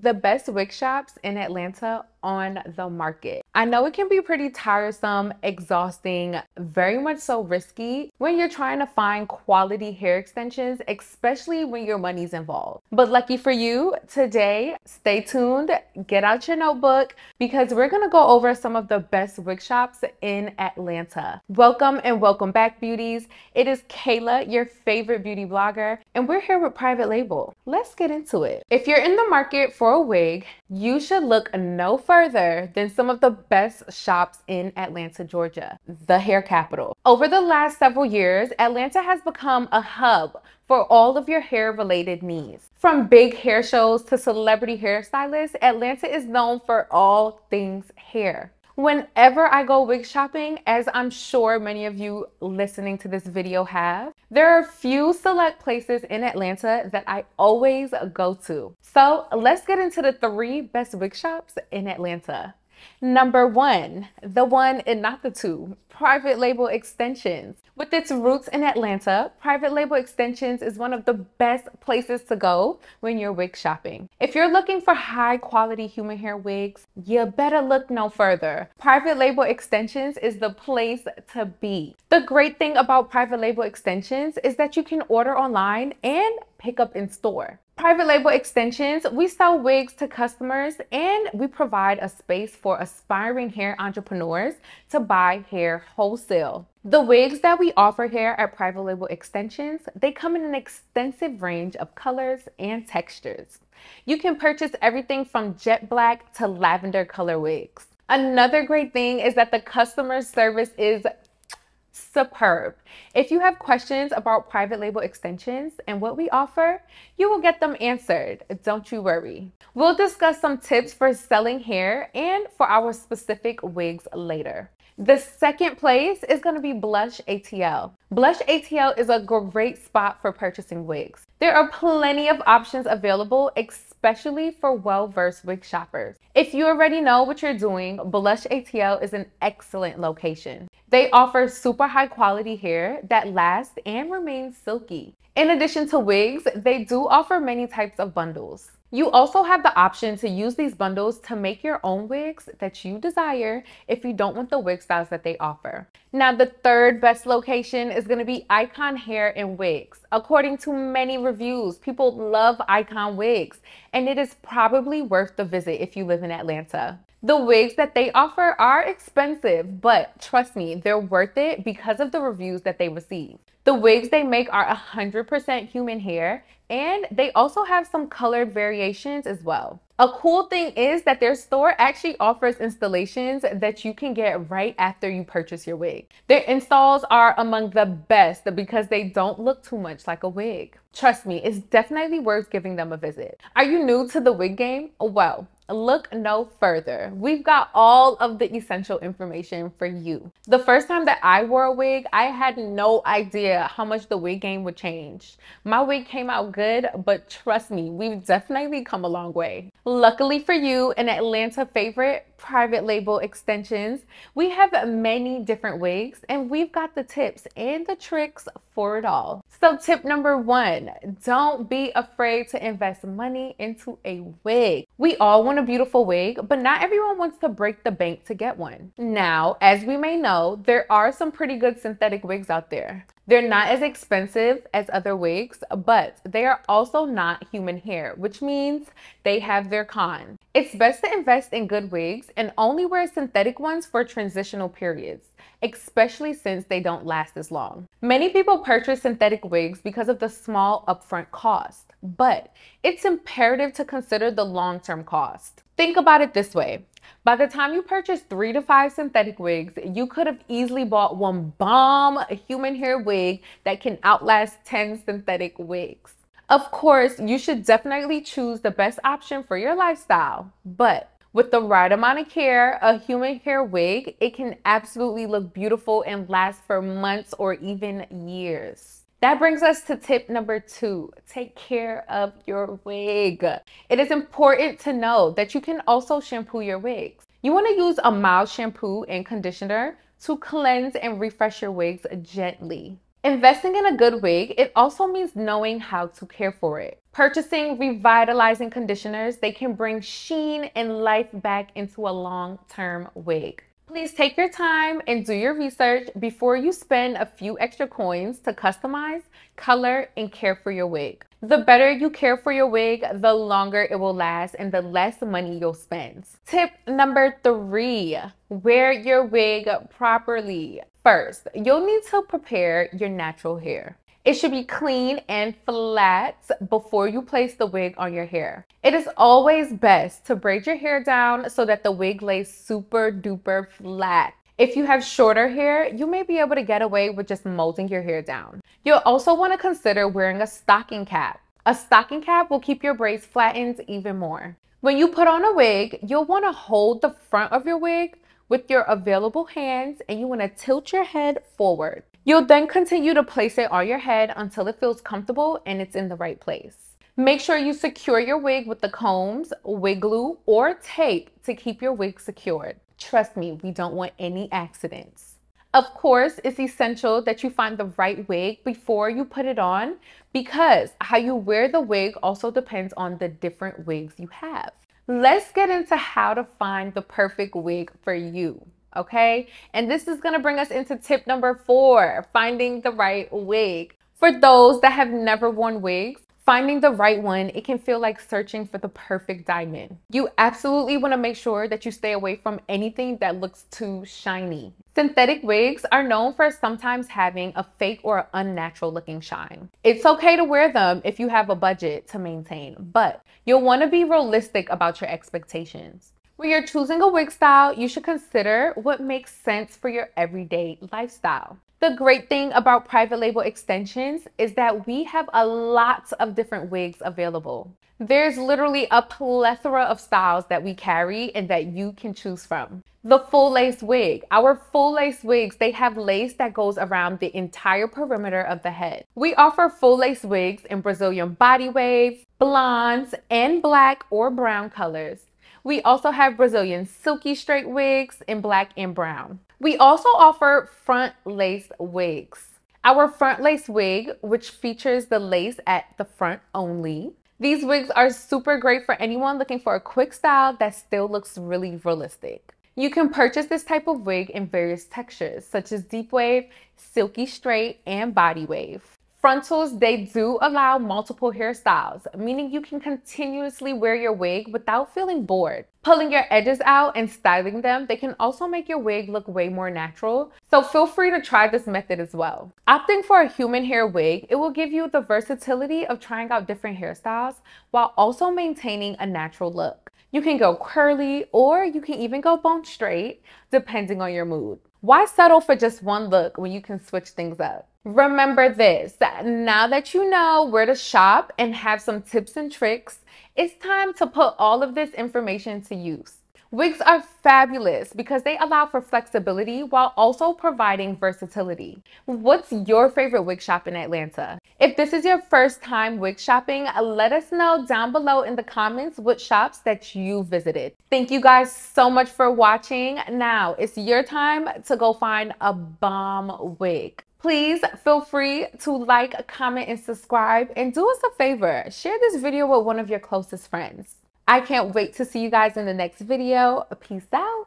the best wig shops in Atlanta on the market. I know it can be pretty tiresome, exhausting, very much so risky when you're trying to find quality hair extensions, especially when your money's involved. But lucky for you, today, stay tuned, get out your notebook because we're gonna go over some of the best wig shops in Atlanta. Welcome and welcome back, beauties. It is Kayla, your favorite beauty blogger, and we're here with Private Label. Let's get into it. If you're in the market for a wig, you should look no further than some of the best shops in Atlanta, Georgia, the hair capital. Over the last several years, Atlanta has become a hub for all of your hair related needs. From big hair shows to celebrity hairstylists, Atlanta is known for all things hair. Whenever I go wig shopping, as I'm sure many of you listening to this video have, there are a few select places in Atlanta that I always go to. So let's get into the three best wig shops in Atlanta. Number one, the one and not the two, Private Label Extensions. With its roots in Atlanta, Private Label Extensions is one of the best places to go when you're wig shopping. If you're looking for high quality human hair wigs, you better look no further. Private Label Extensions is the place to be. The great thing about Private Label Extensions is that you can order online and pick up in store. Private label extensions, we sell wigs to customers and we provide a space for aspiring hair entrepreneurs to buy hair wholesale. The wigs that we offer here at Private Label Extensions, they come in an extensive range of colors and textures. You can purchase everything from jet black to lavender color wigs. Another great thing is that the customer service is superb. If you have questions about private label extensions and what we offer, you will get them answered. Don't you worry. We'll discuss some tips for selling hair and for our specific wigs later. The second place is going to be Blush ATL. Blush ATL is a great spot for purchasing wigs. There are plenty of options available, especially for well-versed wig shoppers. If you already know what you're doing, Blush ATL is an excellent location. They offer super high quality hair that lasts and remains silky. In addition to wigs, they do offer many types of bundles. You also have the option to use these bundles to make your own wigs that you desire if you don't want the wig styles that they offer. Now, the third best location is going to be Icon Hair and Wigs. According to many reviews, people love Icon Wigs, and it is probably worth the visit if you live in Atlanta. The wigs that they offer are expensive, but trust me, they're worth it because of the reviews that they receive. The wigs they make are 100% human hair and they also have some colored variations as well. A cool thing is that their store actually offers installations that you can get right after you purchase your wig. Their installs are among the best because they don't look too much like a wig. Trust me, it's definitely worth giving them a visit. Are you new to the wig game? Well, look no further. We've got all of the essential information for you. The first time that I wore a wig, I had no idea how much the wig game would change. My wig came out good, but trust me, we've definitely come a long way. Luckily for you, an Atlanta favorite, private label extensions, we have many different wigs and we've got the tips and the tricks for it all. So tip number one, don't be afraid to invest money into a wig. We all want a beautiful wig, but not everyone wants to break the bank to get one. Now, as we may know, there are some pretty good synthetic wigs out there. They're not as expensive as other wigs, but they are also not human hair, which means they have their con. It's best to invest in good wigs and only wear synthetic ones for transitional periods, especially since they don't last as long. Many people purchase synthetic wigs because of the small upfront cost, but it's imperative to consider the long-term cost. Think about it this way. By the time you purchase three to five synthetic wigs, you could have easily bought one bomb human hair wig that can outlast 10 synthetic wigs. Of course, you should definitely choose the best option for your lifestyle, but with the right amount of care, a human hair wig, it can absolutely look beautiful and last for months or even years. That brings us to tip number two take care of your wig. It is important to know that you can also shampoo your wigs. You want to use a mild shampoo and conditioner to cleanse and refresh your wigs gently. Investing in a good wig, it also means knowing how to care for it. Purchasing revitalizing conditioners, they can bring sheen and life back into a long-term wig. Please take your time and do your research before you spend a few extra coins to customize, color, and care for your wig. The better you care for your wig, the longer it will last and the less money you'll spend. Tip number three, wear your wig properly. First, you'll need to prepare your natural hair. It should be clean and flat before you place the wig on your hair. It is always best to braid your hair down so that the wig lays super duper flat. If you have shorter hair, you may be able to get away with just molding your hair down. You'll also want to consider wearing a stocking cap. A stocking cap will keep your braids flattened even more. When you put on a wig, you'll want to hold the front of your wig with your available hands and you want to tilt your head forward. You'll then continue to place it on your head until it feels comfortable and it's in the right place. Make sure you secure your wig with the combs, wig glue, or tape to keep your wig secured. Trust me, we don't want any accidents. Of course, it's essential that you find the right wig before you put it on because how you wear the wig also depends on the different wigs you have. Let's get into how to find the perfect wig for you. Okay. And this is going to bring us into tip number four finding the right wig. For those that have never worn wigs, Finding the right one, it can feel like searching for the perfect diamond. You absolutely want to make sure that you stay away from anything that looks too shiny. Synthetic wigs are known for sometimes having a fake or unnatural looking shine. It's okay to wear them if you have a budget to maintain, but you'll want to be realistic about your expectations. When you're choosing a wig style, you should consider what makes sense for your everyday lifestyle. The great thing about private label extensions is that we have a lot of different wigs available. There's literally a plethora of styles that we carry and that you can choose from. The full lace wig. Our full lace wigs, they have lace that goes around the entire perimeter of the head. We offer full lace wigs in Brazilian body waves, blondes, and black or brown colors. We also have Brazilian silky straight wigs in black and brown. We also offer front lace wigs. Our front lace wig, which features the lace at the front only. These wigs are super great for anyone looking for a quick style that still looks really realistic. You can purchase this type of wig in various textures, such as deep wave, silky straight, and body wave. Frontals, they do allow multiple hairstyles, meaning you can continuously wear your wig without feeling bored. Pulling your edges out and styling them, they can also make your wig look way more natural. So feel free to try this method as well. Opting for a human hair wig, it will give you the versatility of trying out different hairstyles while also maintaining a natural look. You can go curly or you can even go bone straight, depending on your mood. Why settle for just one look when you can switch things up? Remember this now that you know where to shop and have some tips and tricks, it's time to put all of this information to use. Wigs are fabulous because they allow for flexibility while also providing versatility. What's your favorite wig shop in Atlanta? If this is your first time wig shopping, let us know down below in the comments what shops that you visited. Thank you guys so much for watching. Now it's your time to go find a bomb wig. Please feel free to like, comment, and subscribe. And do us a favor, share this video with one of your closest friends. I can't wait to see you guys in the next video. Peace out.